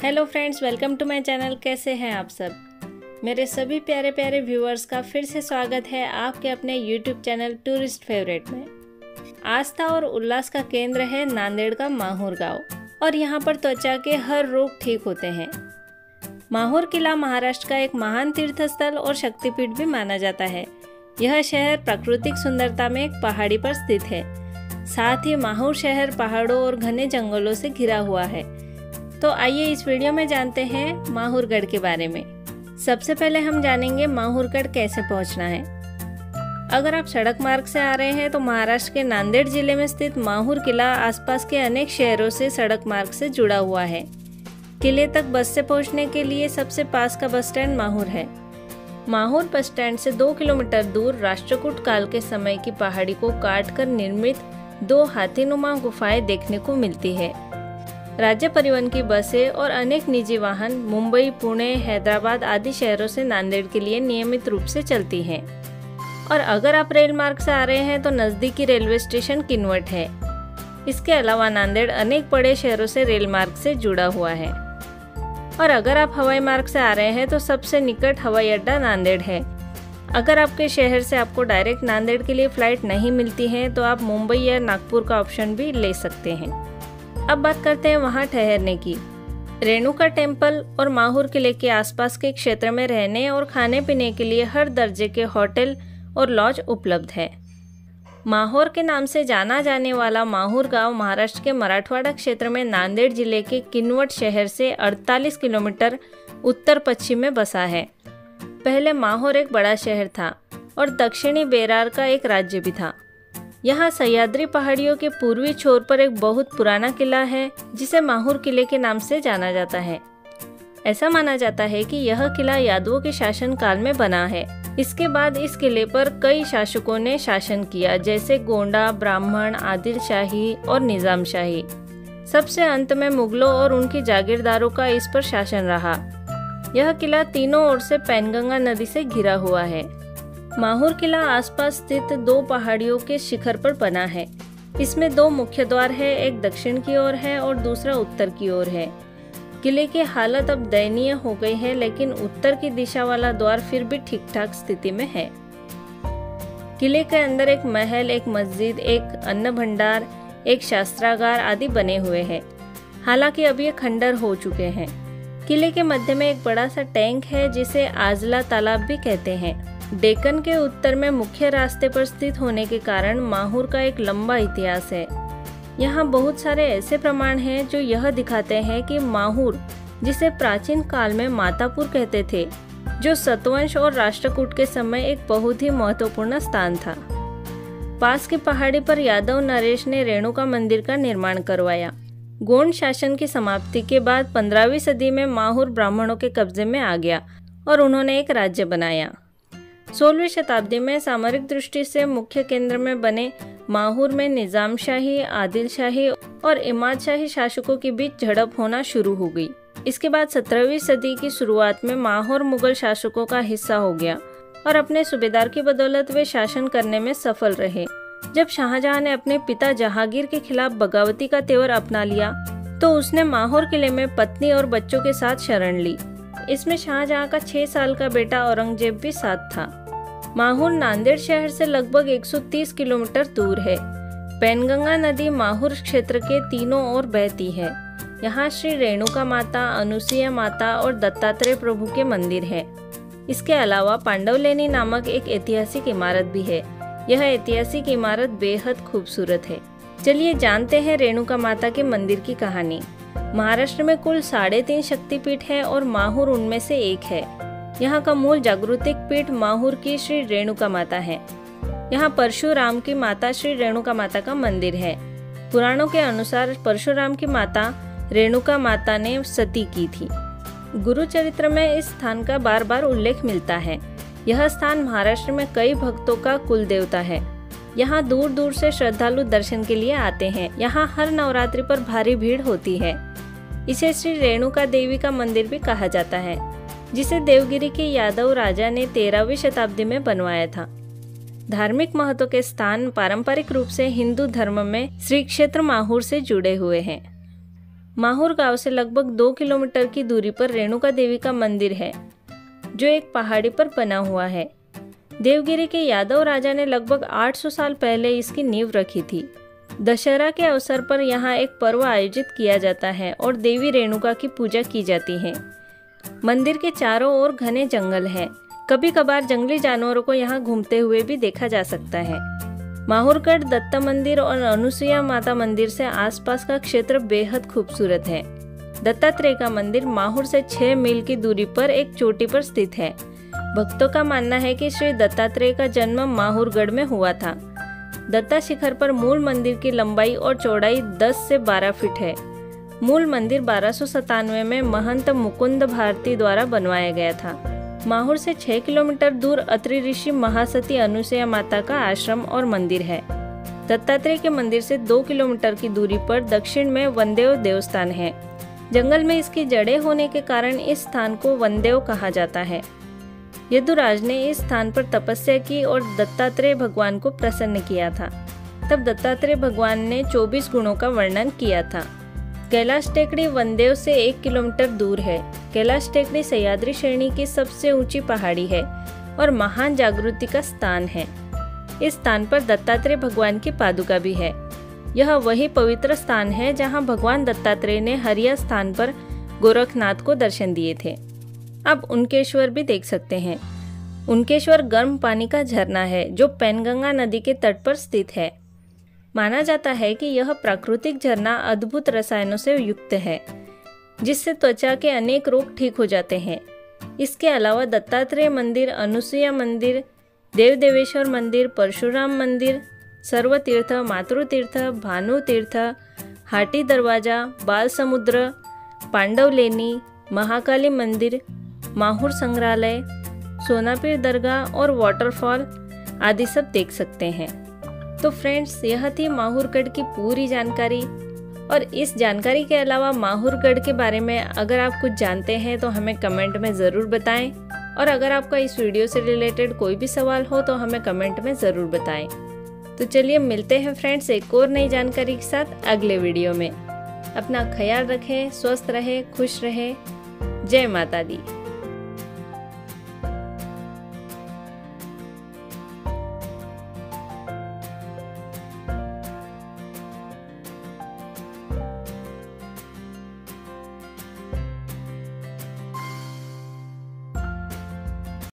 Hello friends, welcome to my channel. कैसे हैं आप सब? मेरे सभी प्यारे प्यारे व्यूअर्स का फिर से स्वागत है आपके अपने यूट्यूब चैनल टूरिस्ट फेवरेट में। आस्था और उल्लास का केंद्र है नांदेड़ का माहौर गाँव और यहाँ पर त्वचा के हर रोग ठीक होते हैं। माहौर किला महाराष्ट्र का एक महान तीर्थ स्थल और शक्तिपीठ भी माना जाता है। यह शहर प्राकृतिक सुंदरता में एक पहाड़ी पर स्थित है। साथ ही माहौर शहर पहाड़ों और घने जंगलों से घिरा हुआ है। तो आइए इस वीडियो में जानते हैं माहूरगढ़ के बारे में। सबसे पहले हम जानेंगे माहूरगढ़ कैसे पहुँचना है। अगर आप सड़क मार्ग से आ रहे हैं तो महाराष्ट्र के नांदेड़ ज़िले में स्थित माहूर किला आसपास के अनेक शहरों से सड़क मार्ग से जुड़ा हुआ है। किले तक बस से पहुँचने के लिए सबसे पास का बस स्टैंड माहूर है। माहौर बस स्टैंड से दो किलोमीटर दूर राष्ट्रकूट काल के समय की पहाड़ी को काट कर निर्मित दो हाथीनुमा गुफाएँ देखने को मिलती है। राज्य परिवहन की बसें और अनेक निजी वाहन मुंबई, पुणे, हैदराबाद आदि शहरों से नांदेड़ के लिए नियमित रूप से चलती हैं। और अगर आप रेल मार्ग से आ रहे हैं तो नज़दीकी रेलवे स्टेशन किन्वट है। इसके अलावा नांदेड़ अनेक बड़े शहरों से रेल मार्ग से जुड़ा हुआ है। और अगर आप हवाई मार्ग से आ रहे हैं तो सबसे निकट हवाई अड्डा नांदेड़ है। अगर आपके शहर से आपको डायरेक्ट नांदेड़ के लिए फ़्लाइट नहीं मिलती है तो आप मुंबई या नागपुर का ऑप्शन भी ले सकते हैं। अब बात करते हैं वहाँ ठहरने की। रेणुका टेंपल और माहौर किले के आसपास के क्षेत्र में रहने और खाने पीने के लिए हर दर्जे के होटल और लॉज उपलब्ध है। माहौर के नाम से जाना जाने वाला माहौर गाँव महाराष्ट्र के मराठवाड़ा क्षेत्र में नांदेड़ ज़िले के किन्वट शहर से 48 किलोमीटर उत्तर पश्चिम में बसा है। पहले माहौर एक बड़ा शहर था और दक्षिणी बेरार का एक राज्य भी था। यहाँ सह्याद्री पहाड़ियों के पूर्वी छोर पर एक बहुत पुराना किला है, जिसे माहूर किले के नाम से जाना जाता है। ऐसा माना जाता है कि यह किला यादवों के शासन काल में बना है। इसके बाद इस किले पर कई शासकों ने शासन किया, जैसे गोंडा, ब्राह्मण आदिल शाही और निज़ाम शाही सबसे अंत में मुगलों और उनकी जागीरदारों का इस पर शासन रहा। यह किला तीनों ओर से पैनगंगा नदी से घिरा हुआ है। माहौर किला आसपास स्थित दो पहाड़ियों के शिखर पर बना है। इसमें दो मुख्य द्वार है, एक दक्षिण की ओर है और दूसरा उत्तर की ओर है। किले की हालत अब दयनीय हो गई है, लेकिन उत्तर की दिशा वाला द्वार फिर भी ठीक ठाक स्थिति में है। किले के अंदर एक महल, एक मस्जिद, एक अन्न भंडार, एक शास्त्रागार आदि बने हुए हैं। हालाँकि अब ये खंडर हो चुके हैं। किले के मध्य में एक बड़ा सा टैंक है, जिसे आजला तालाब भी कहते हैं। डेक्कन के उत्तर में मुख्य रास्ते पर स्थित होने के कारण माहौर का एक लंबा इतिहास है। यहाँ बहुत सारे ऐसे प्रमाण हैं जो यह दिखाते हैं कि माहौर, जिसे प्राचीन काल में मातापुर कहते थे, जो सतवंश और राष्ट्रकूट के समय एक बहुत ही महत्वपूर्ण स्थान था। पास की पहाड़ी पर यादव नरेश ने रेणुका मंदिर का निर्माण करवाया। गोंड शासन की समाप्ति के बाद पंद्रहवीं सदी में माहूर ब्राह्मणों के कब्जे में आ गया और उन्होंने एक राज्य बनाया। सोलहवीं शताब्दी में सामरिक दृष्टि से मुख्य केंद्र में बने माहौर में निज़ाम शाही आदिल शाही और इमाद शाही शासकों के बीच झड़प होना शुरू हो गई। इसके बाद सत्रहवीं सदी की शुरुआत में माहौर मुगल शासकों का हिस्सा हो गया और अपने सूबेदार की बदौलत वे शासन करने में सफल रहे। जब शाहजहां ने अपने पिता जहांगीर के खिलाफ बगावती का तेवर अपना लिया तो उसने माहौर किले में पत्नी और बच्चों के साथ शरण ली। इसमें शाहजहां का छह साल का बेटा औरंगज़ेब भी साथ था। माहौर नांदेड़ शहर से लगभग 130 किलोमीटर दूर है। पैनगंगा नदी माहौर क्षेत्र के तीनों ओर बहती है। यहाँ श्री रेणुका माता, अनुसुईया माता और दत्तात्रेय प्रभु के मंदिर है। इसके अलावा पांडवलेनी नामक एक ऐतिहासिक इमारत भी है। यह ऐतिहासिक इमारत बेहद खूबसूरत है। चलिए जानते हैं रेणुका माता के मंदिर की कहानी। महाराष्ट्र में कुल साढ़े तीन शक्तिपीठ है और माहूर उनमें से एक है। यहाँ का मूल जागृतिक पीठ माहूर की श्री रेणुका माता है। यहाँ परशुराम की माता श्री रेणुका माता का मंदिर है। पुराणों के अनुसार परशुराम की माता रेणुका माता ने सती की थी। गुरु चरित्र में इस स्थान का बार बार उल्लेख मिलता है। यह स्थान महाराष्ट्र में कई भक्तों का कुल देवता है। यहाँ दूर दूर से श्रद्धालु दर्शन के लिए आते हैं। यहाँ हर नवरात्रि पर भारी भीड़ होती है। इसे श्री रेणुका देवी का मंदिर भी कहा जाता है, जिसे देवगिरी के यादव राजा ने तेरहवीं शताब्दी में बनवाया था। धार्मिक महत्व के स्थान पारंपरिक रूप से हिंदू धर्म में श्री क्षेत्र माहूर से जुड़े हुए हैं। माहूर गाँव से लगभग दो किलोमीटर की दूरी पर रेणुका देवी का मंदिर है, जो एक पहाड़ी पर बना हुआ है। देवगिरी के यादव राजा ने लगभग 800 साल पहले इसकी नींव रखी थी। दशहरा के अवसर पर यहाँ एक पर्व आयोजित किया जाता है और देवी रेणुका की पूजा की जाती है। मंदिर के चारों ओर घने जंगल है। कभी कभार जंगली जानवरों को यहाँ घूमते हुए भी देखा जा सकता है। माहौरगढ़ दत्ता मंदिर और अनुसुईया माता मंदिर से आसपास का क्षेत्र बेहद खूबसूरत है। दत्तात्रेय का मंदिर माहौर से 6 मील की दूरी पर एक चोटी पर स्थित है। भक्तों का मानना है कि श्री दत्तात्रेय का जन्म माहौरगढ़ में हुआ था। दत्ता शिखर पर मूल मंदिर की लंबाई और चौड़ाई 10 से 12 फीट है। मूल मंदिर बारह में महंत मुकुंद भारती द्वारा बनवाया गया था। माहौर से 6 किलोमीटर दूर अत्रि ऋषि महासती अनुसया माता का आश्रम और मंदिर है। दत्तात्रेय के मंदिर से दो किलोमीटर की दूरी पर दक्षिण में वंदेव देवस्थान है। जंगल में इसकी जड़ें होने के कारण इस स्थान को वंदेव कहा जाता है। यदुराज ने इस स्थान पर तपस्या की और दत्तात्रेय भगवान को प्रसन्न किया था। तब दत्तात्रेय भगवान ने 24 गुणों का वर्णन किया था। कैलाश टेकड़ी वनदेव से एक किलोमीटर दूर है। कैलाश टेकड़ी सह्याद्री श्रेणी की सबसे ऊँची पहाड़ी है और महान जागृति का स्थान है। इस स्थान पर दत्तात्रेय भगवान की पादुका भी है। यह वही पवित्र स्थान है जहाँ भगवान दत्तात्रेय ने हरिया स्थान पर गोरखनाथ को दर्शन दिए थे। अब उनकेश्वर भी देख सकते हैं। उनकेश्वर गर्म पानी का झरना है, जो पैनगंगा नदी के तट पर स्थित है। माना जाता है कि यह प्राकृतिक झरना अद्भुत रसायनों से युक्त है, जिससे त्वचा के अनेक रोग ठीक हो जाते हैं। इसके अलावा दत्तात्रेय मंदिर, अनुसुईया मंदिर देव देवेश्वर मंदिर, परशुराम मंदिर, सर्वतीर्थ, मातृतीर्थ भानु तीर्थ हाटी दरवाज़ा बाल समुद्र पांडवलेनी, महाकाली मंदिर माहौर संग्रहालय, सोनापीर दरगाह और वाटरफॉल आदि सब देख सकते हैं। तो फ्रेंड्स यह थी माहौरगढ़ की पूरी जानकारी। और इस जानकारी के अलावा माहौरगढ़ के बारे में अगर आप कुछ जानते हैं तो हमें कमेंट में ज़रूर बताएँ। और अगर आपका इस वीडियो से रिलेटेड कोई भी सवाल हो तो हमें कमेंट में ज़रूर बताएँ। तो चलिए मिलते हैं फ्रेंड्स एक और नई जानकारी के साथ अगले वीडियो में। अपना ख्याल रखें, स्वस्थ रहें, खुश रहें। जय माता दी।